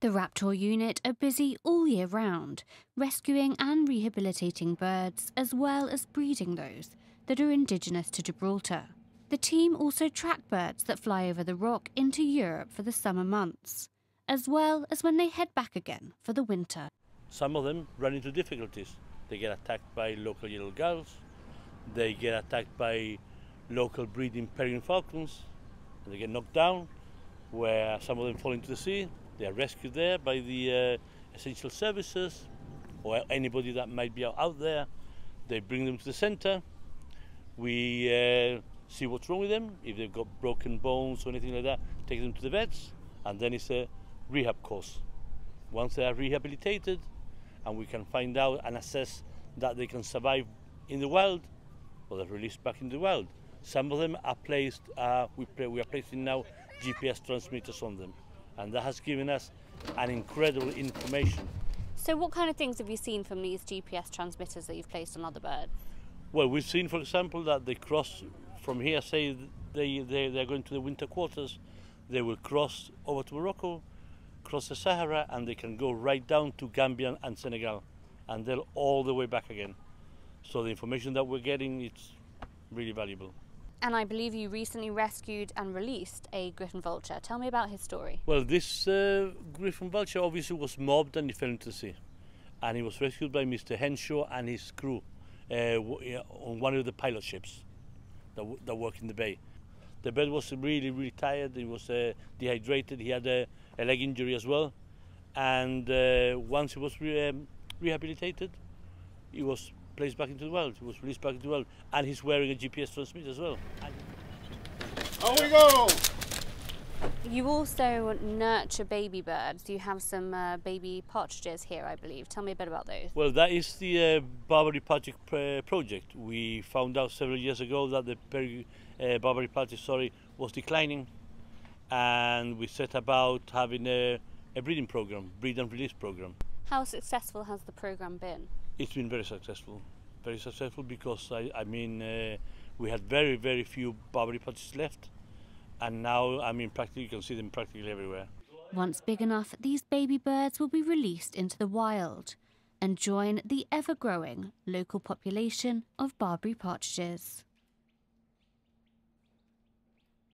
The Raptor unit are busy all year round, rescuing and rehabilitating birds as well as breeding those that are indigenous to Gibraltar. The team also track birds that fly over the rock into Europe for the summer months, as well as when they head back again for the winter. Some of them run into difficulties. They get attacked by local yellow gulls, they get attacked by local breeding peregrine falcons, and they get knocked down, where some of them fall into the sea. They are rescued there by the uh, essential services or anybody that might be out there. They bring them to the centre. We uh, see what's wrong with them. If they've got broken bones or anything like that, take them to the vets, and then it's a rehab course. Once they are rehabilitated, and we can find out and assess that they can survive in the wild, well, they're released back in the wild. Some of them are placed, uh, we, we are placing now GPS transmitters on them, and that has given us an incredible information. So, what kind of things have you seen from these GPS transmitters that you've placed on other birds? Well, we've seen, for example, that they cross from here, say they, they, they're going to the winter quarters, they will cross over to Morocco, cross the Sahara, and they can go right down to Gambia and Senegal, and they'll all the way back again. So the information that we're getting, it's really valuable. And I believe you recently rescued and released a griffon vulture. Tell me about his story. Well, this uh, griffon vulture obviously was mobbed and he fell into the sea. And he was rescued by Mr. Henshaw and his crew uh, on one of the pilot ships that, that work in the bay. The bird was really, really tired. He was uh, dehydrated. He had a, a, leg injury as well. And uh, once he was re um, rehabilitated, he was placed back into the world. He was released back into the world. And he's wearing a GPS transmitter as well. On we go! You also nurture baby birds. You have some uh, baby partridges here, I believe. Tell me a bit about those. Well, that is the uh, Barbary Partridge project. We found out several years ago that the uh, Barbary Partridge sorry, was declining, and we set about having a, a breeding program, breed and release program. How successful has the program been? It's been very successful. Very successful because I, I mean, uh, we had very, very few Barbary partridges left and now I mean practically you can see them practically everywhere. Once big enough, these baby birds will be released into the wild and join the ever-growing local population of Barbary partridges.